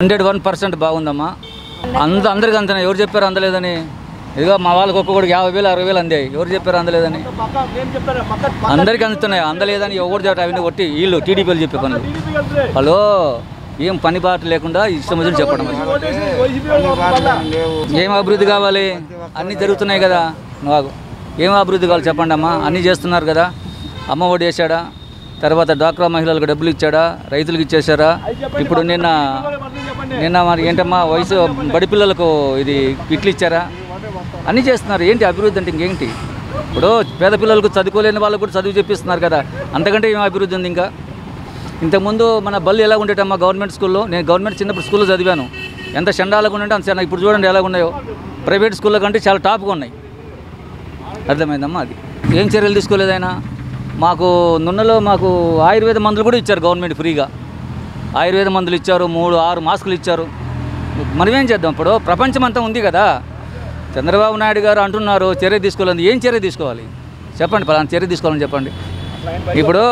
Hundred one percent బాగుందమ్మా. అంత అందరికి అంతనే. ఎవరు చెప్పారు అందలేదని? ఇదిగో మా వాళ్ళకి ఒక్కొక్కడికి యాభై వేలు అరవై వేలు అందాయి. ఎవరు చెప్పారు అందలేదని? అందరికీ అందుతున్నాయి. అందలేదని ఎవరు చెప్పారు? అవన్నీ కొట్టి వీళ్ళు టీడీపీలు చెప్పే పనులు. హలో? ఏం పని బాట లేకుండా ఇష్టం వచ్చిన చెప్పడం ఏం అభివృద్ధి కావాలి? అన్నీ జరుగుతున్నాయి కదా. నాకు ఏం అభివృద్ధి కావాలి చెప్పండి అమ్మా అన్నీ చేస్తున్నారు కదా. అమ్మ ఒడి వేసాడా తర్వాత డ్వాక్రా మహిళలకు డబ్బులు ఇచ్చాడా? రైతులకు ఇచ్చేశారా? ఇప్పుడు నిన్న నిన్న మరి ఏంటమ్మా వయసు బడి పిల్లలకు ఇది ఇట్లు ఇచ్చారా? అన్నీ చేస్తున్నారు. ఏంటి అభివృద్ధి అంటే ఇంకేంటి? ఇప్పుడు పేద పిల్లలకు చదువుకోలేని వాళ్ళకు కూడా చదువు చెప్పిస్తున్నారు కదా. అంతకంటే ఏం అభివృద్ధి ఉంది ఇంకా? ఇంతకుముందు మన బళ్ళు ఎలా ఉండేటమ్మా గవర్నమెంట్ స్కూల్లో? నేను గవర్నమెంట్ చిన్నప్పుడు స్కూల్లో చదివాను. ఎంత చండాలకు ఉండే అంత ఇప్పుడు చూడండి ఎలా ఉన్నాయో. ప్రైవేట్ స్కూల్లో కంటే చాలా టాప్గా ఉన్నాయి. అర్థమైందమ్మా అది. ఏం చర్యలు తీసుకోలేదు ఆయన? మాకు నున్నలో మాకు ఆయుర్వేద మందులు కూడా ఇచ్చారు గవర్నమెంట్ ఫ్రీగా. ఆయుర్వేద మందులు ఇచ్చారు మూడు ఆరు మాస్కులు ఇచ్చారు. మనం ఏం చేద్దాం ఇప్పుడు? ప్రపంచం అంతా ఉంది కదా. చంద్రబాబు నాయుడు గారు అంటున్నారు చర్య తీసుకోవాలని. ఏం చర్య తీసుకోవాలి? చెప్పండి పలానా చర్య తీసుకోవాలని చెప్పండి. ఇప్పుడు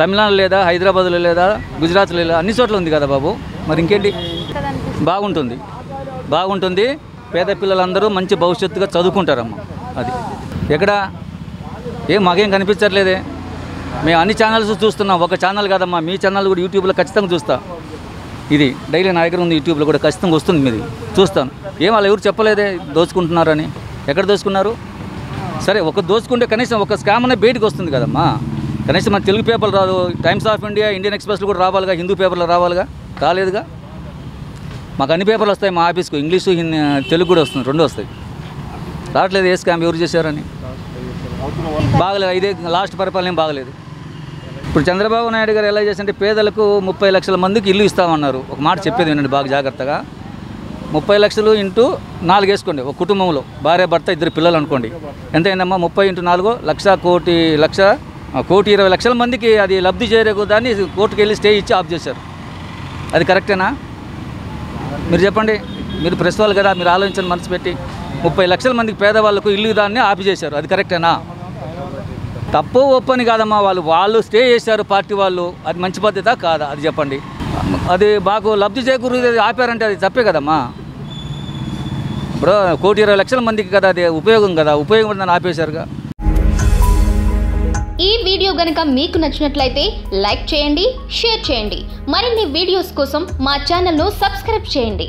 తమిళనాడు లేదా హైదరాబాద్లో లేదా గుజరాత్లో లేదా అన్ని చోట్ల ఉంది కదా బాబు. మరి ఇంకేంటి? బాగుంటుంది. బాగుంటుంది. పేద పిల్లలందరూ మంచి భవిష్యత్తుగా చదువుకుంటారమ్మా. అది. ఎక్కడ? ఏం మాకేం కనిపించట్లేదే. మేము అన్ని ఛానల్స్ చూస్తున్నాం. ఒక ఛానల్ కాదమ్మా మీ ఛానల్ కూడా యూట్యూబ్లో ఖచ్చితంగా చూస్తా. ఇది డైలీ నా దగ్గర ఉంది యూట్యూబ్లో కూడా ఖచ్చితంగా వస్తుంది మీది. చూస్తాను. ఏం వాళ్ళు ఎవరు చెప్పలేదే దోచుకుంటున్నారని. ఎక్కడ దోచుకున్నారు? సరే ఒక దోచుకుంటే కనీసం ఒక స్కామ్ అనే బయటకు వస్తుంది కదమ్మా. కనీసం మన తెలుగు పేపర్లు రాదు. టైమ్స్ ఆఫ్ ఇండియా ఇండియన్ ఎక్స్ప్రెస్లో కూడా రావాలిగా హిందూ పేపర్లు రావాలిగా? రాలేదుగా మాకు అన్ని పేపర్లు వస్తాయి మా ఆఫీస్కు ఇంగ్లీషు హిందీ తెలుగు కూడా వస్తుంది. రెండు వస్తాయి. రావట్లేదు ఏ స్కామ్ ఎవరు చేశారని? బాగలేదు. ఇదే లాస్ట్ పరిపాలన బాగలేదు. ఇప్పుడు చంద్రబాబు నాయుడు గారు ఎలా చేసింటే పేదలకు ముప్పై లక్షల మందికి ఇల్లు ఇస్తామన్నారు. ఒక మాట చెప్పేది వినండి బాగా జాగ్రత్తగా. ముప్పై లక్షలు ఇంటూ నాలుగు వేసుకోండి ఒక కుటుంబంలో. భార్య భర్త ఇద్దరు పిల్లలు అనుకోండి. ఎంతైందమ్మా? ముప్పై ఇంటూ నాలుగు లక్ష కోటి లక్ష కోటి ఇరవై లక్షల మందికి అది లబ్ధి చేరకు దాన్ని కోర్టుకు వెళ్ళి స్టే ఇచ్చి ఆఫ్ చేశారు. అది కరెక్టేనా? మీరు చెప్పండి. మీరు ప్రెస్ వాళ్ళు కదా మీరు ఆలోచించండి మనసు పెట్టి. ముప్పై లక్షల మందికి పేదవాళ్ళకు ఇల్లు దాన్ని ఆపిచేశారు. అది కరెక్టేనా? తప్పు ఒప్పని కాదమ్మా వాళ్ళు. వాళ్ళు స్టే చేశారు పార్టీ వాళ్ళు. అది మంచి పద్ధత కాదా? అది చెప్పండి. అది బాగా లబ్ధి చేకూరు ఆపారంటే అది తప్పే కదమ్మా? ఇప్పుడు కోటి ఇరవై లక్షల మందికి కదా అది ఉపయోగం కదా? ఉపయోగం దాన్ని ఆపేశారుగా. ఈ వీడియో గనుక మీకు నచ్చినట్లయితే లైక్ చేయండి షేర్ చేయండి. మరిన్ని వీడియోస్ కోసం మా ఛానల్ను సబ్స్క్రైబ్ చేయండి.